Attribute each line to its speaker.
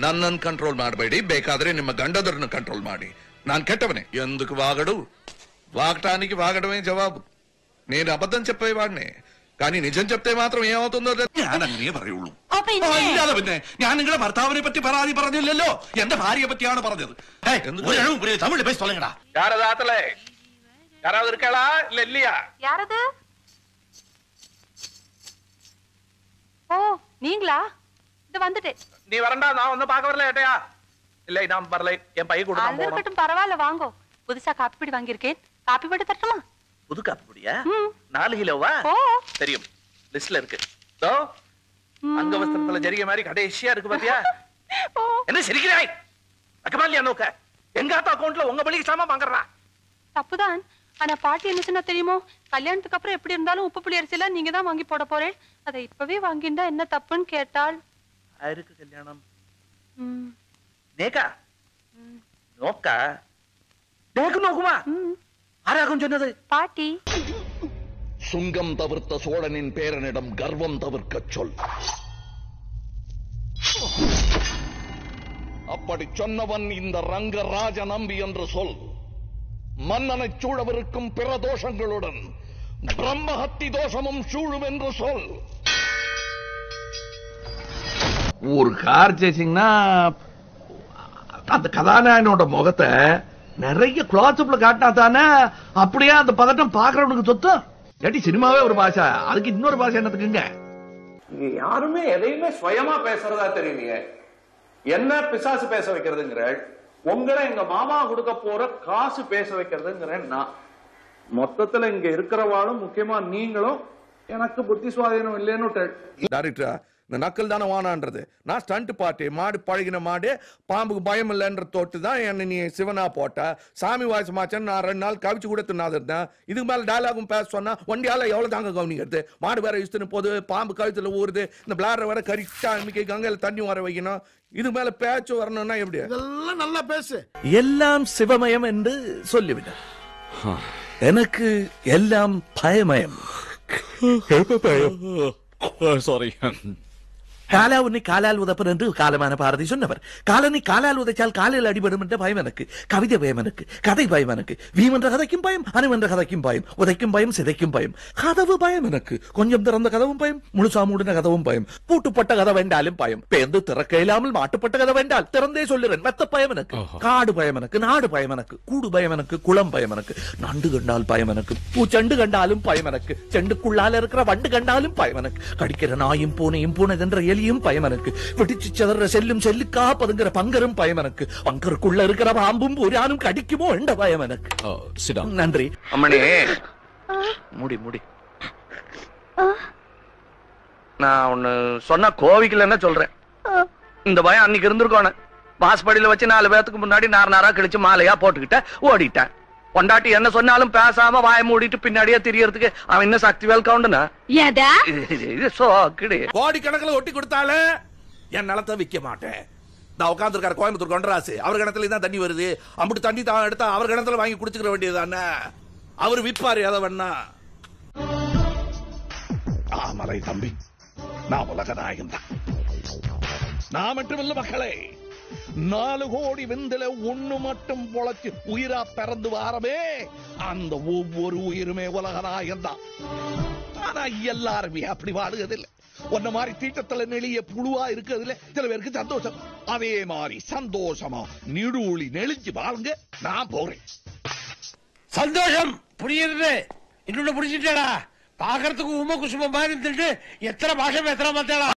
Speaker 1: ನನ್ನನ್ನು ಕಂಟ್ರೋಲ್ ಮಾಡಬೇಡಿ ಬೇಕಾದ್ರೆ ನಿಮ್ಮ ಗಂಡದರನ್ನು ಕಂಟ್ರೋಲ್ ಮಾಡಿ ನಾನು ಕೆಟ್ಟವನೇ ఎందుకు వాగడు వాగటానికి వాగడమే జవాబు నేను అబద్ధం చెప్పేవాడిని కానీ నిజం చెప్తే మాత్రం ఏమవుతుందో తె-
Speaker 2: ഞാൻ അങ്ങനെ പറയുള്ളൂ
Speaker 3: ഓ, പിന്നെ?
Speaker 2: ആ, ഇല്ലാതെ പിന്നെ ഞാൻ നിങ്ങളുടെ ഭർത്താവിനെ പറ്റി പരാതി പറഞ്ഞില്ലല്ലോ എന്റെ ഭാര്യയെ പറ്റിയാണ് പറഞ്ഞത് ഏയ്, ഒരു അണു ഒരു തമിഴ് പേസ് തൊലങ്ങടാ
Speaker 4: யாரது ஆத்தல யாராவது இருக்காளா இல்ல இல்லையா
Speaker 3: யாரது ஓ நீங்களா இது வந்துட்டேன்
Speaker 4: நீ வரண்டா நான் ஒன்னும் பார்க்க வரல ஏட்டையா இல்லை நான் வரல என் பையன் கூட
Speaker 3: அது
Speaker 4: தான் போகணும்
Speaker 3: இருக்கட்டும் பரவாயில்ல வாங்கோ புதுசா காப்பி பொடி வாங்கியிருக்கேன் காப்பி போட்டு தரட்டுமா
Speaker 4: புது காப்பி பொடியா
Speaker 3: ம்.
Speaker 4: நாலு கிலோவா
Speaker 3: ஓ
Speaker 4: தெரியும் லிஸ்ட்ல இருக்கு தோ அங்க வஸ்திரத்துல ஜரிகை மாதிரி கடைசியா இருக்கு பாத்தியா என்ன சிரிக்கிறாய் அக்கமா இல்லையா நோக்க எங்க ஆத்தா அக்கௌண்ட்ல உங்க பள்ளிக்கு சாமான் வாங்குறா
Speaker 3: தப்புதான் ஆனா பாட்டி என்ன சொன்னா தெரியுமோ கல்யாணத்துக்கு அப்புறம் எப்படி இருந்தாலும் உப்பு புளி அரிசி எல்லாம் நீங்க தான் வாங்கி போட போறேன் அதை இப்பவே வாங்கிண்டா என்ன தப்புன்னு கேட்டாள் ம்,
Speaker 4: நேக்கா நோக்கா நேக்கு நோக்குமா
Speaker 3: ம்.
Speaker 4: ஆராகும் சொன்னது
Speaker 3: பாட்டி
Speaker 1: சுங்கம் தவிர்த்த சோழனின் பேரனிடம் கர்வம் தவிர்க்கச் சொல் அப்படி சொன்னவன் இந்த ரங்கராஜ நம்பி என்று சொல் மன்னனைச் சூழவிருக்கும் பிற தோஷங்களுடன் பிரம்மஹத்தி தோஷமும் சூழும் என்று சொல்
Speaker 5: ஒரு கார் சேசிங்னா அந்த கதாநாயகனோட முகத்தை நிறைய க்ளோஸ்அப்ல காட்டினா தானே அப்படியே அந்த பதட்டம் பாக்குறவனுக்கு சொத்தம் ஏட்டி சினிமாவே ஒரு பாஷை. அதுக்கு இன்னொரு பாஷை என்னத்துக்குங்க?
Speaker 6: யாருமே எதையுமே சுயமா பேசுறதா தெரியலையே என்ன பிசாசு பேச வைக்கிறதுங்கிற உங்களை எங்க மாமா கொடுக்க போற காசு பேச வைக்கிறதுங்கிறேன் நான். மொத்தத்துல இங்க இருக்கிறவாளும் முக்கியமா நீங்களும் எனக்கு புத்தி சுவாதீனம் இல்லைன்னு.
Speaker 1: டைரக்டரா இந்த நக்கல் தானே வானான்றது. நான் ஸ்டண்ட் பாட்டு மாடு பழகின மாடு பாம்புக்கு பயம் இல்லைன்ற தோட்டு தான் என்ன நீ சிவனா போட்ட. சாமி வாய்ஸ் மாச்சன் நான் ரெண்டு நாள் கவிச்சு கூட தின்னாது இருந்தேன். இதுக்கு மேல டயலாகும் பேச சொன்னா வண்டியால எவ்வளவு தாங்க கவனிக்கிறது? மாடு வேற இஷ்டன்னு போது பாம்பு கழுத்துல ஊறுது இந்த பிளாடர் வேற கரிச்சா அன்னைக்கு கங்கையில தண்ணி வர வைக்கணும். இதுக்கு மேல பேச்சு வரணும்னா எப்படி?
Speaker 7: இதெல்லாம் நல்லா பேசு.
Speaker 5: எல்லாம் சிவமயம் என்று சொல்லிவிட. எனக்கு எல்லாம் பயமயம்.
Speaker 2: സോറി
Speaker 5: காலாவுன்னை காலால் உதப்பன் என்று காலமான பாரதி சொன்னவர் காலனை காலால் உதைச்சால் காலில் அடிபடும் என்ற பயம் எனக்கு கவிதை பயம் எனக்கு கதை பயம் எனக்கு வீம் என்ற கதைக்கும் பயம் அணு என்ற கதைக்கும் பயம் உதைக்கும் பயம் சிதைக்கும் பயம் கதவு பயம் எனக்கு கொஞ்சம் திறந்த கதவும் பயம் முழுசா மூடின கதவும் பயம் பூட்டுப்பட்ட கதை வேண்டாலும் பயம் பேந்து திறக்க இல்லாமல் மாட்டுப்பட்ட கதை வேண்டால் திறந்தே சொல்லுறேன் மெத்த பயம் எனக்கு காடு பயம் எனக்கு நாடு பயம் எனக்கு கூடு பயம் எனக்கு குளம் பயம் எனக்கு நண்டு கண்டால் பயம் எனக்கு பூச்செண்டு கண்டாலும் பயம் எனக்கு செண்டுக்குள்ளால இருக்கிற வண்டு கண்டாலும் பயம் எனக்கு கடிக்கிற நாயும் பூனையும் பூனைதென்ற எலியும் பயம் எனக்கு வெடிச்சு சிதற செல்லும் செல்லுக்கா பதுங்கிற பங்கரும் பயம் எனக்கு பங்கருக்குள்ள இருக்கிற பாம்பும் புரானும் கடிக்குமோ என்ற பயம் எனக்கு நன்றி.
Speaker 4: அம்மணி முடி முடி. நான் ஒண்ணு சொன்னா கோவிக்கலன்னா சொல்றேன். இந்த பயம் அன்னைக்கு இருந்திருக்கோன வாசப்படியில வச்சு நாலு பேத்துக்கு முன்னாடி நார் நாரா கிழிச்சு மாலையா போட்டுக்கிட்ட ஓடிட்டேன். பொண்டாட்டி என்ன சொன்னாலும் பேசாம வாய மூடிட்டு பின்னாடியே தெரியறதுக்கு அவன் என்ன சக்தி வேல் கவுண்டுனா
Speaker 3: ஏதா
Speaker 4: இது சோக்கிடு.
Speaker 5: கோடிக்கணக்கில் ஒட்டி கொடுத்தாலே என் நிலத்தை விற்க மாட்டேன். நான் உட்காந்துருக்காரு கோயம்புத்தூர் கொண்டராசு. அவர் கிணத்துல தான் தண்ணி வருது. அம்புட்டு தண்ணி தான் எடுத்தா அவர் கிணத்துல வாங்கி குடிச்சுக்கிற வேண்டியதுதானே? அவர் விற்பாரு எதை வேணா ஆமலை தம்பி நான் உலக நாயகன் தான் நான் மட்டுமில்ல மக்களே. நாலு கோடி விந்துல ஒண்ணு மட்டும் பொழைச்சு உயிரா பிறந்து வாரமே. அந்த ஒவ்வொரு உயிருமே உலக தான் ஆனா எல்லாருமே அப்படி வாழுகிறதில்லை உன்ன மாதிரி தீட்டத்துல நெளிய புழுவா இருக்கிறதுல சில பேருக்கு சந்தோஷம். அதே மாதிரி சந்தோஷமா நிடுவுளி நெளிஞ்சு வாழுங்க. நான் போறேன்.
Speaker 7: சந்தோஷம்! புரியுது. இன்னொன்னு புரிஞ்சுட்டா பாக்குறதுக்கு உம குசும மாதிரி இருந்துட்டு எத்தனை பாஷை எத்தனை மாத்தேடா